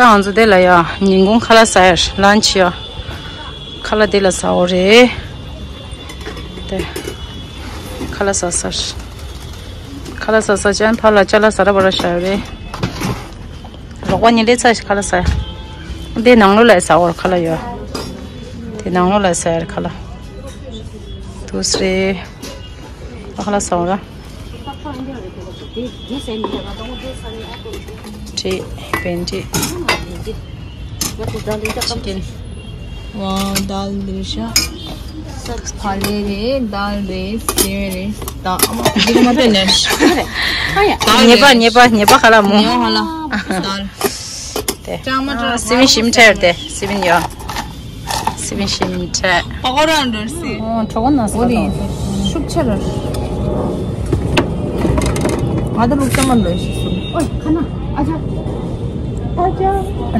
tāngzu dēla ya nīngōng khala sāyar lāñchī ya khala dēla sāo rē dē khala sāsar khala 파는데 이렇게 되게 센데 맞아. 먼저 삼에 아고. 쟤 벤제. 아 벤제. 이거 두 단리다. 먹긴. 와, 달링 데리샤. 삭 팔레리, 달베, 세리, 다. 엄마도 내. 그래. 아야. 네빠, 네빠, 네빠 할아모. 미어 할아. 아, 다. 대. 자 엄마도 쓰빈시 못 얻데. 쓰빈요. 쓰빈시 ada lucu mana loh sih sih. Oi, kana, aja, aja.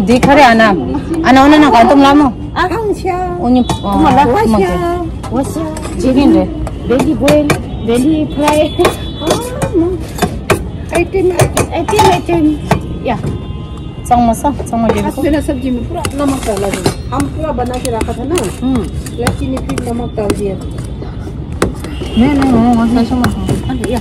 Dikare ana, ana ona lama. Ah, siapa? Onyep, mana? Wasya, wasya. Cikin Ya. Sang masak, sang masak. Asinnya sabji mupura, nama kala deh. Ham pura bana sih rakyat na. nama kala deh. Nih, nih, nih, masih ya.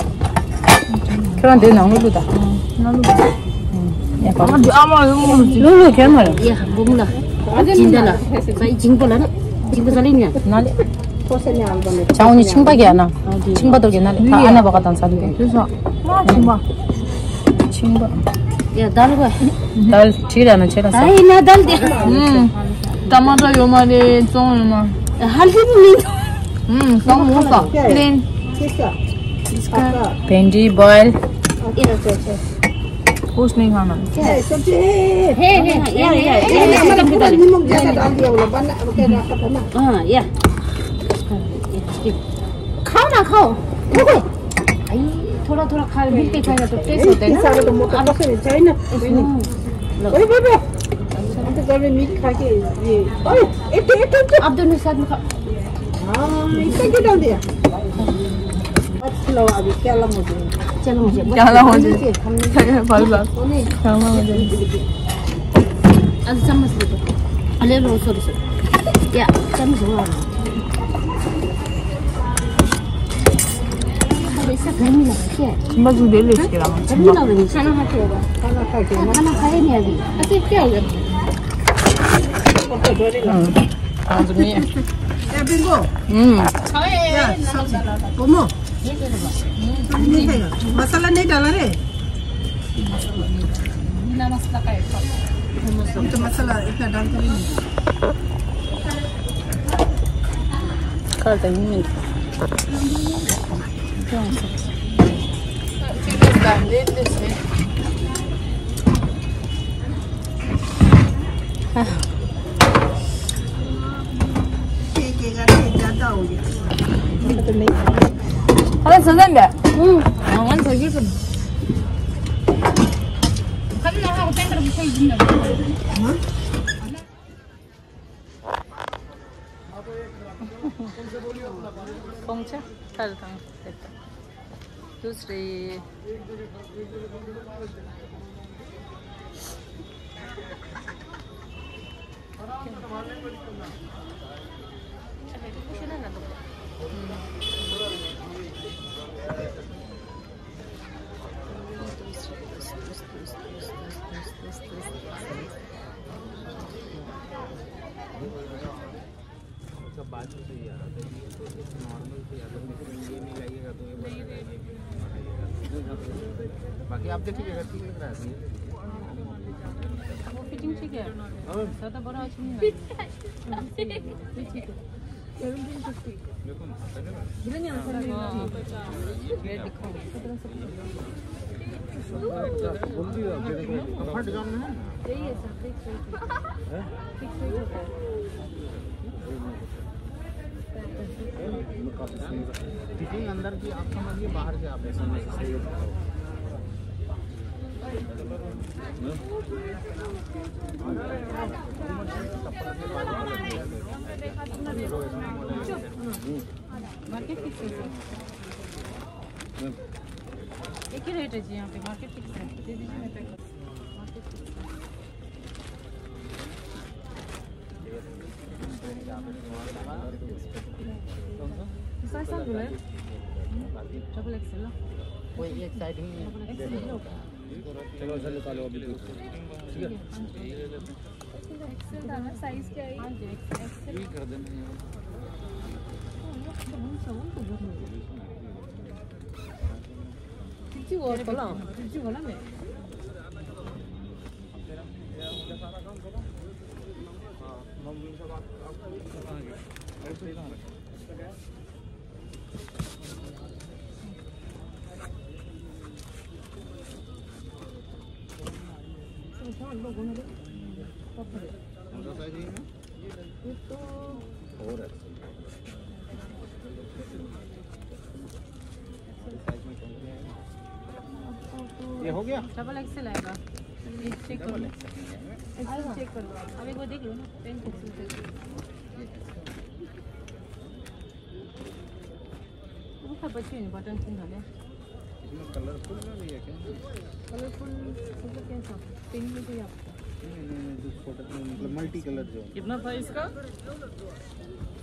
그런 데 나오는 다 나오는 거. 예. 아마 룰루 개말. 예, 몸나. 진짜나. 사이 징벌아. 징벌살이냐. 나네. 포세냐 안 보네. 자원이 침박이 하나. 침박들게 나네. 다 안에 박았다 사람이. 그래서 마 침박. 침박. 야, 달고. 달 튀라는 제가. 아이, 나 달디. 음. 담아다 요만에 좀 요만. 할 음, 너무 무서워. 린. 됐어. भेन्डी बयल उसमै गर्नु खाऊ न खाऊ थोडा थोडा खायो बिल्कुल खाएर त टेस्ट हुँदैन छैन अब दोनों साथ में खा हाँ इतना क्या डाल दिया चलो मुझे चलो मुझे भाई साहब चलो मुझे आज चम्मच ले अरे रो सॉरी सॉरी या चम्मच हो ऐसा गर्मी लग रही है बस दे ले इसके अलावा गर्मी लग रही है खाना खाते होगा खाना खाते हैं खाना खाए नहीं अभी अच्छा क्या होगा हाँ तो नहीं है या बिंगो हम्म हाँ ये बोलो masalah nih dalam masalah kayak apa masalah itu dalam ini kita lihat deh sih. Hah. Kita kita kita tahu ya. Kita lihat. Makan susah enggak? Hmm. Makan saja kan. Kami nak aku Pongcha, tal tang, kita. बाकी आप देखिएगा ठीक fitting ठीक है हाँ। ज़्यादा बड़ा अच्छा नहीं है 1750 फट जाम है यही है सर फिक्स रेट है फिटिंग अंदर की आप समझिए बाहर से आप समझ सकते हो मार्केट है जी यहाँ पे मार्केट किससे दे दीजिए मैं पैक साइज साल चलो सर निकालो अभी तो। ठीक है एक्सेल डालना साइज क्या है एक्सेल हाँ कर देना 찍어 걸라 찍어 걸라며 तो और है ये हो गया डबल एक्सेल आएगा चेक कर लो एक्सेल चेक कर लो अब एक बार देख लो ना पेन एक्सेल चेक वो सब बचे हैं बटन पिन वाले इसमें कलरफुल में नहीं है क्या कलरफुल मतलब कैसा पिन में भी आपको नहीं नहीं नहीं जो छोटा मतलब मल्टी कलर जो कितना था इसका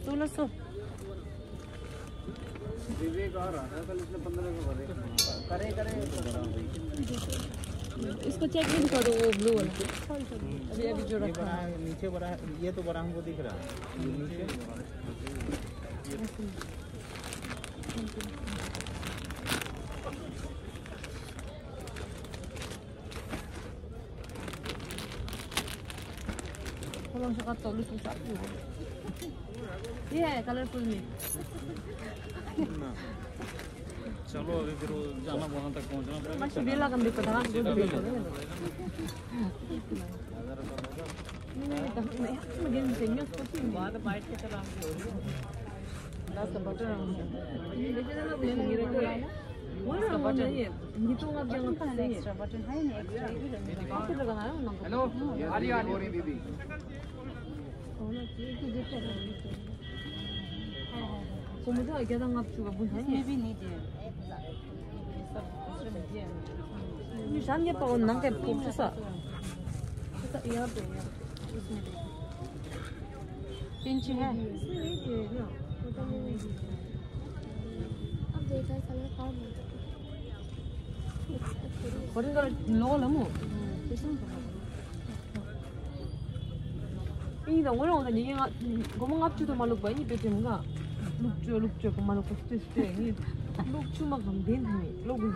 सोलह सौ इसको चेक इन करो वो ब्लू अभी अभी जो रखा है नीचे बड़ा ये तो बड़ा हमको दिख रहा है Kalau misalkan tulus bisa ये है कलरफुल में चलो अभी फिर जाना वहां तक पहुंचना पर बस दिक्कत है है ना ना ना अगर नहीं नहीं नहीं तो तो मैं उसको बाइट के चला ये पहुँचना हेलो आ आ रही रही दीदी 고무사 계단 갑주가 무슨 예빈이지? 이 삼계 빠온 난게 뽑혔어. 그래서 이야 돼. 진짜 해. 거리가 너무 무슨 거? 이거 뭐라고 하는데 니가 고문 말로 많이 베테무가 룩초 룩초 고만 놓고 스스로 이 룩초 막 담대니 로그인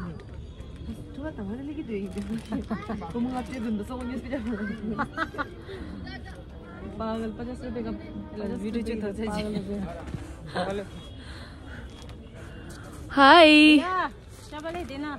누가 담아내 이게 고문 앞에 든다 소문 이제 빠가 비디오 좀 더세지 하이 야 잡아내 되나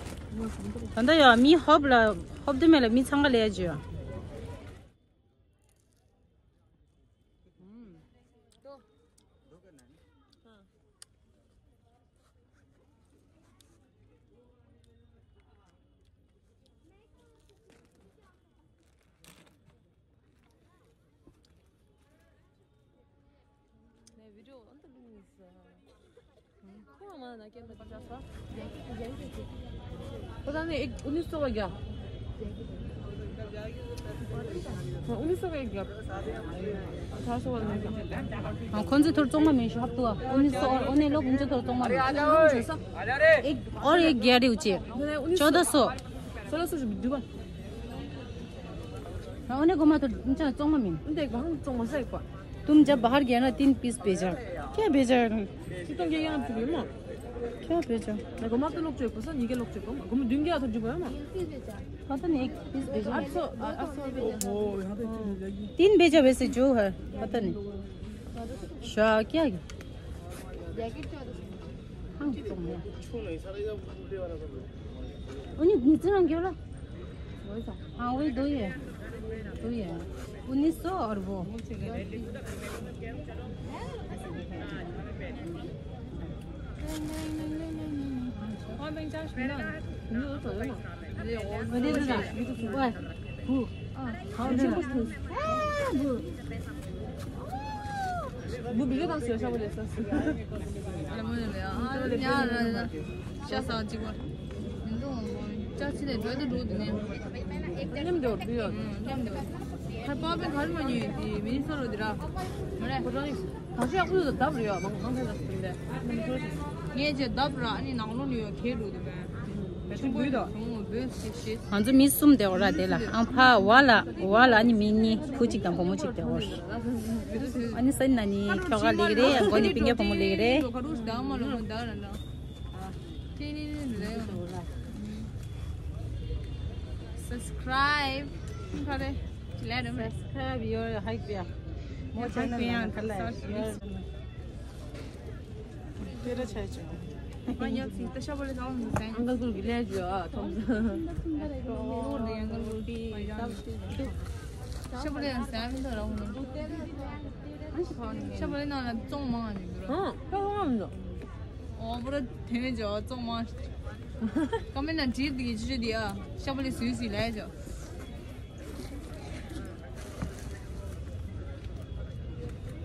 ཡོད མི ཧོབ ལ ཧོབ དེ མེལ མི ཚང གི ལེ ཡོད किया पता नहीं एक उन्नीस सौ का गया हाँ, हाँ, कौन से थोड़ा चौंगा मैं शॉप तो उन्नीस सौ और उन्हें लोग मुझे थोड़ा चौंगा एक और एक गया रही चौदह सौ सोलह सौ दुबा हाँ, उन्हें घुमा तो मुझे चौंगा मैं तुम जब बाहर गया ना तीन पीस भेजा क्या भेजा तुम गया Kya beja. Na goma to lokcho ko san yige lokcho ko. Goma dünge ato jugo ma. पता नहीं एक पीस भेजा आठ सौ आठ सौ तीन भेजा वैसे जो है पता नहीं शाह क्या उन्हीं नीचे रंगे ला हाँ वही दो ही है दो ही है उन्नीस सौ और वो 那边叫什么？我们走了嘛？我那个啥，喂，不，好，这不是，哎，不。뭐 밀려다 시험 했었어. 잘못했네요. 야, 나, 나, 샤사 지금 운동은 뭐 짜치네 너도 로드네. 님도 어디야? 님도. 할 바빈 가르마니 미니서로디라. 그래. 고정이. 다시야 우리도 W야 막 상태 같은데 얘 이제 W 와라 와라 미니 아니 subscribe subscribe your Mo chai kwe yaan, ka kshaa shwee shwee shwee Taira chai chwee Maa yaa tsiita shaabali naa umu saa Anga gulgi laa jwee aaa, tongzi Anga gulgi, anga gulgi Shaabali naa saa bintaa raa umu Shaabali naa zong maa jwee Shaabali naa zong maa jwee Aabu raa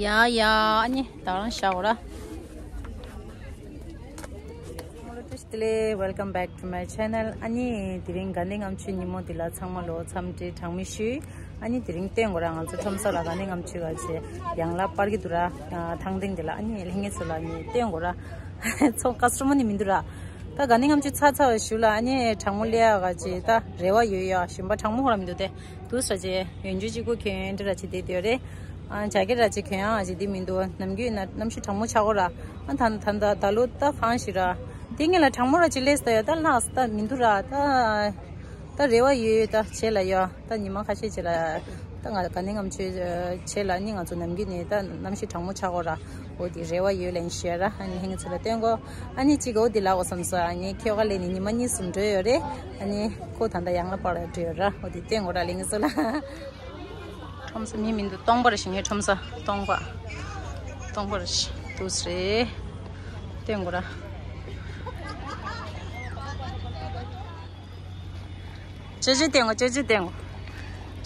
야야 야, 아니, 다른 샤워라. 레 웰컴 백투 마이 채널 아니 드링 간딩 감치 니모 딜라 창마로 참지 장미시 아니 드링 땡 거랑 아주 참서라 간딩 감치 같이 양라 빠르게 돌아 당딩 딜라 아니 행했으라니 땡 거라 저 가스트모니 민들아 다 간딩 감치 차차 쉬라 아니 장물리아 같이 다 레와 유야 심바 장무 호람도 돼 두서지 연주지고 괜들아 지대되어래 ān chāgir rāchī khayā āchī dī mīndu wā namgī na namshī thāngmū chāgu rā ān thānda thānda dālū tā khāngshī rā dīngi nā thāngmū rāchī rewa yu yu tā chē lā yā tā ngam rewa Tomsa 미민도 ndu tongwa rashi ngay tongsa, tongwa, tongwa rashi, two, three, tengwa ra. Tshu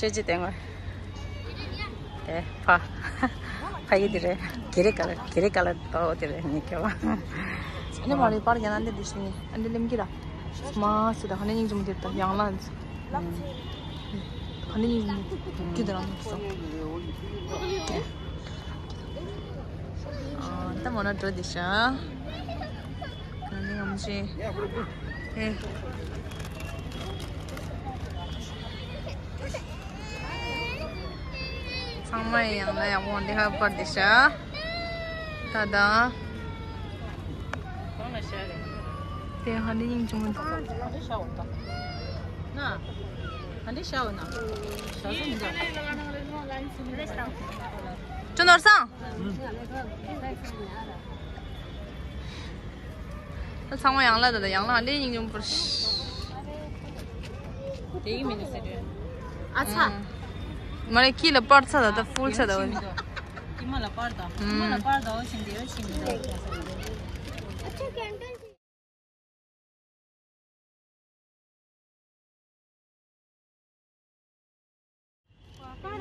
tshu 파이드레 tshu tshu tengwa, 니케와 tshu tengwa. Eh, pa, pa yu dire, giri kala, giri kala tau 관리님 도끼들 안 했어. 어, 일단 뭐나 들어드셔. 그러니 음식. 예. 상마이 양나 양고 언니 하고 드셔. 다다. 네, 관리님 주문. 나. 正多少？他长过样了，咋的样了？脸已经不是，脸没那么瘦。啊？啥？买的几粒葡萄？咋的？太 full 了，咋回事？几毛的葡萄？几 毛的葡萄？哦，真甜！真甜！